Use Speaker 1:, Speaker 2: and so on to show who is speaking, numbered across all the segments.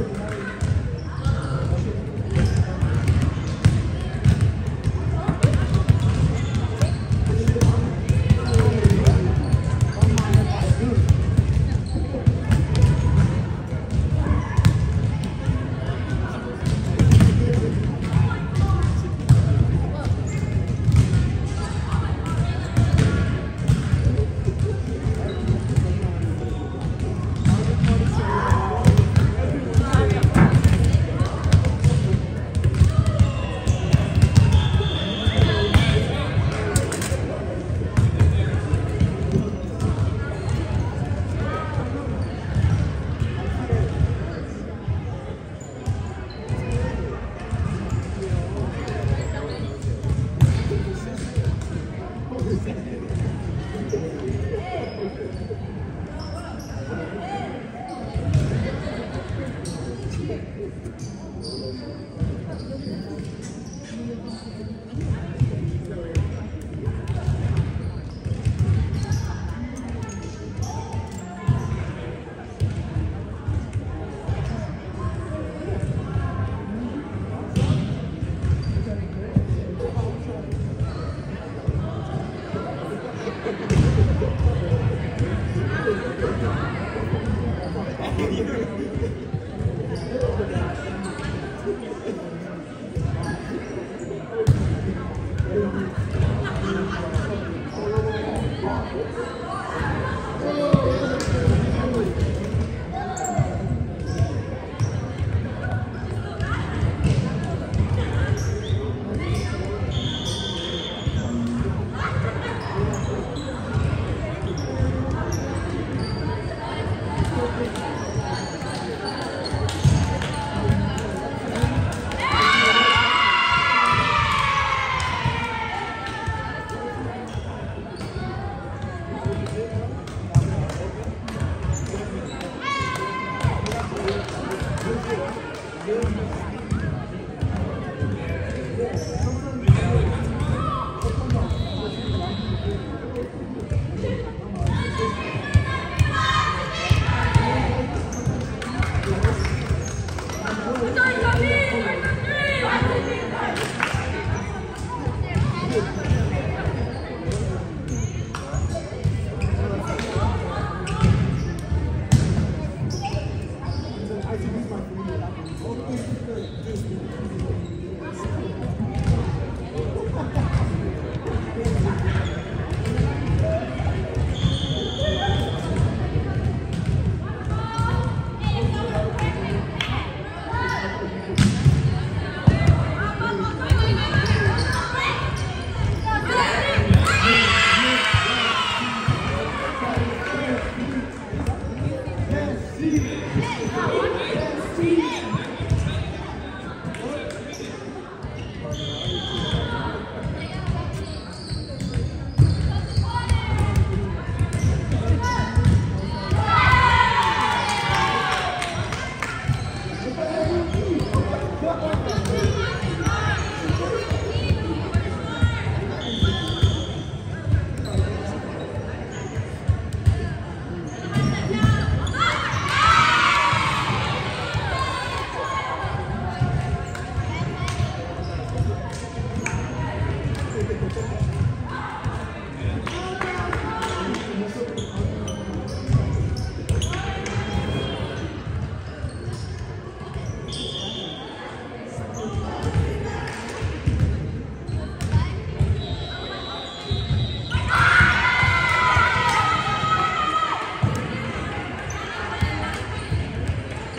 Speaker 1: Obrigado.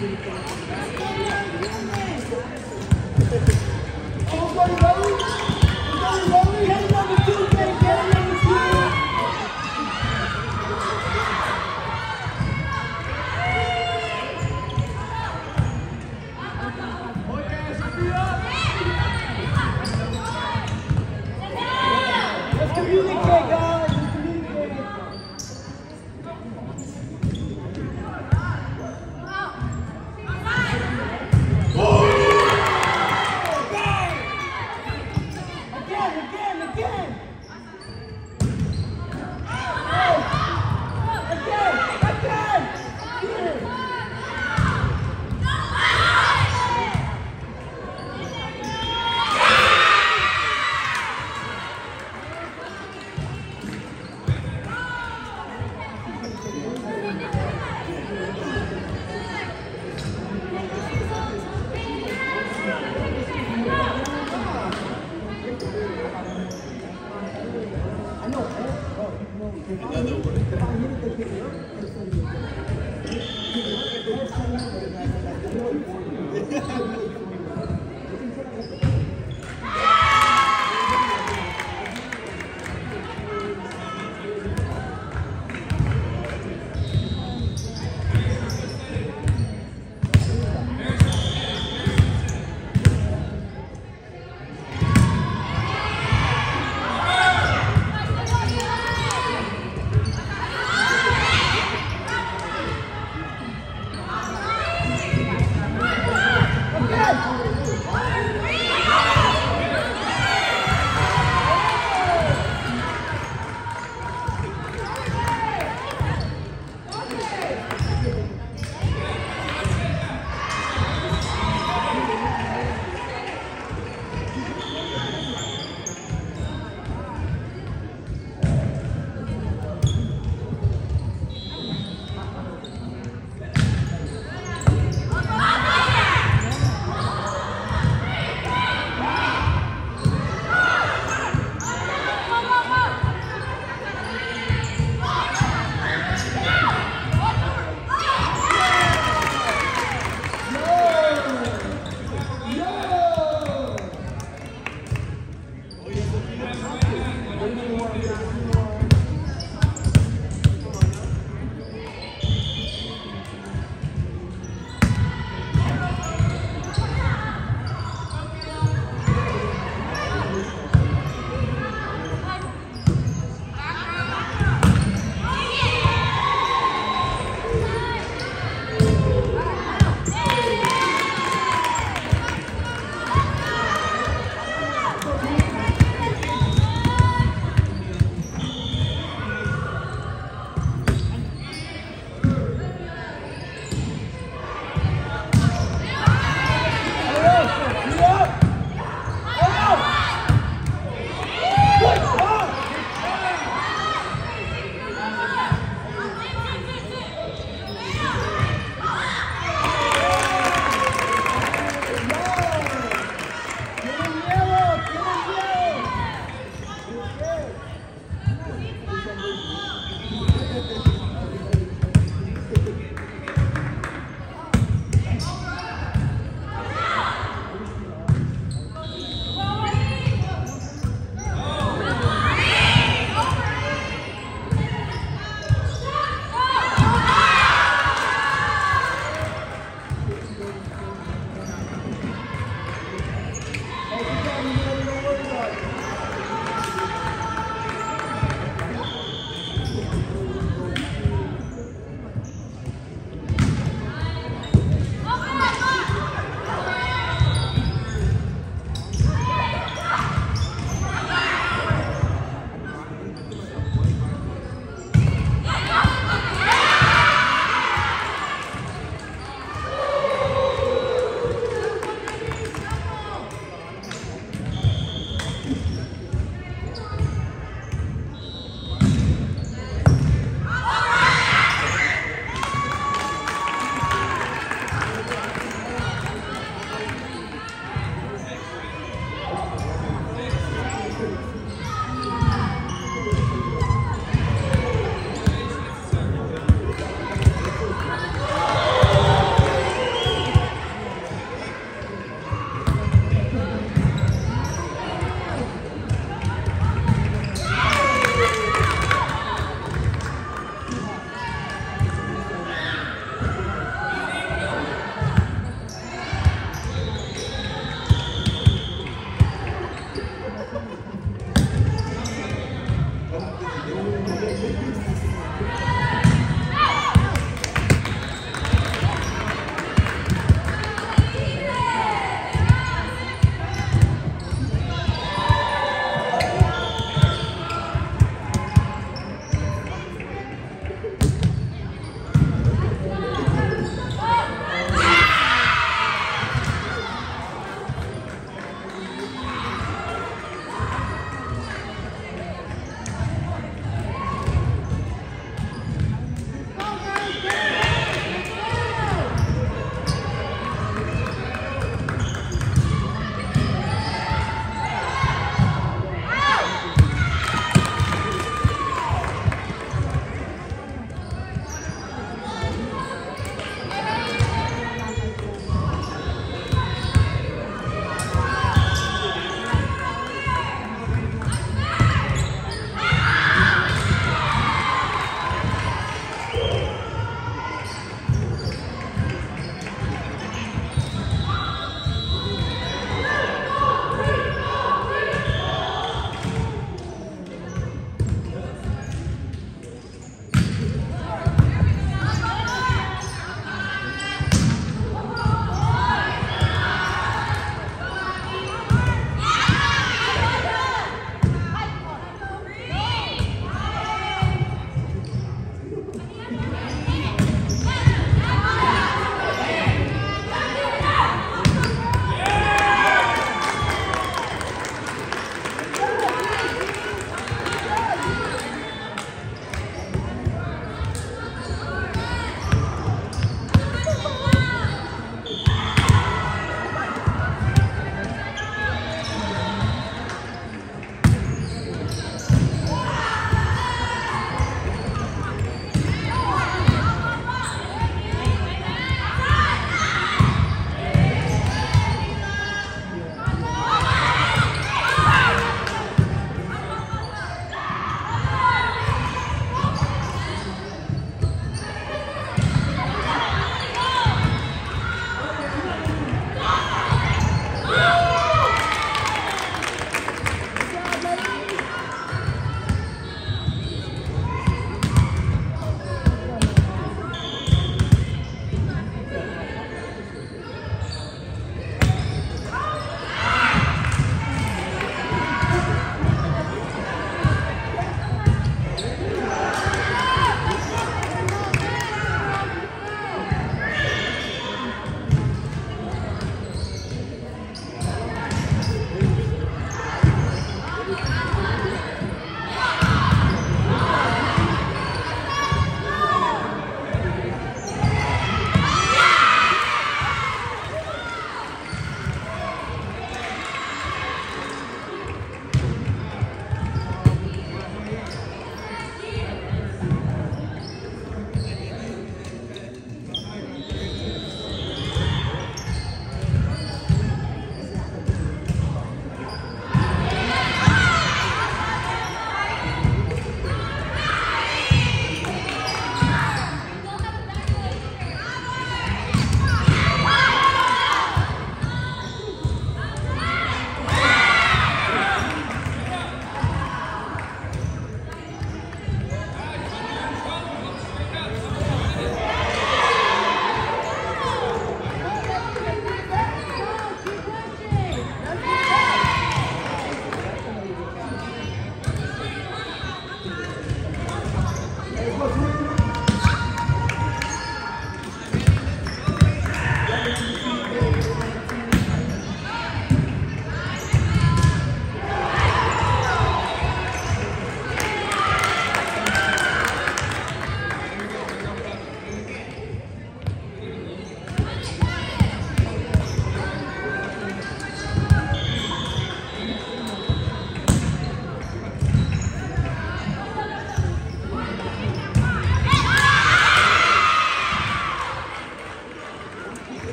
Speaker 1: Thank you.